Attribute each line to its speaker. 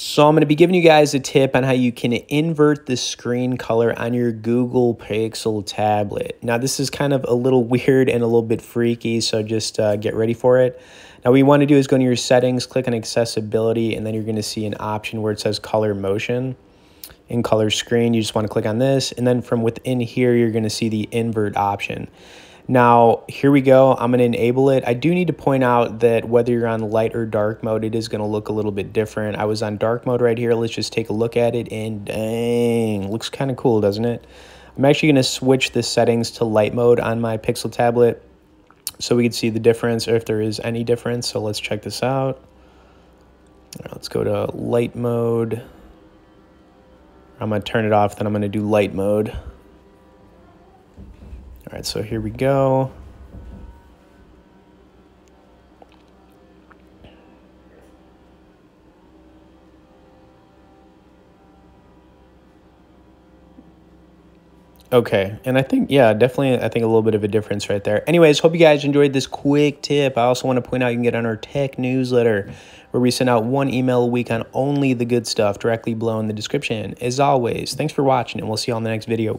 Speaker 1: So I'm going to be giving you guys a tip on how you can invert the screen color on your Google Pixel tablet. Now this is kind of a little weird and a little bit freaky, so just uh, get ready for it. Now what you want to do is go to your settings, click on accessibility, and then you're going to see an option where it says color motion. In color screen, you just want to click on this, and then from within here, you're going to see the invert option. Now, here we go. I'm going to enable it. I do need to point out that whether you're on light or dark mode, it is going to look a little bit different. I was on dark mode right here. Let's just take a look at it, and dang, looks kind of cool, doesn't it? I'm actually going to switch the settings to light mode on my Pixel tablet so we can see the difference or if there is any difference. So let's check this out. Right, let's go to light mode. I'm going to turn it off, then I'm going to do light mode. All right, so here we go. Okay, and I think, yeah, definitely, I think a little bit of a difference right there. Anyways, hope you guys enjoyed this quick tip. I also want to point out you can get on our tech newsletter where we send out one email a week on only the good stuff directly below in the description. As always, thanks for watching, and we'll see you on the next video.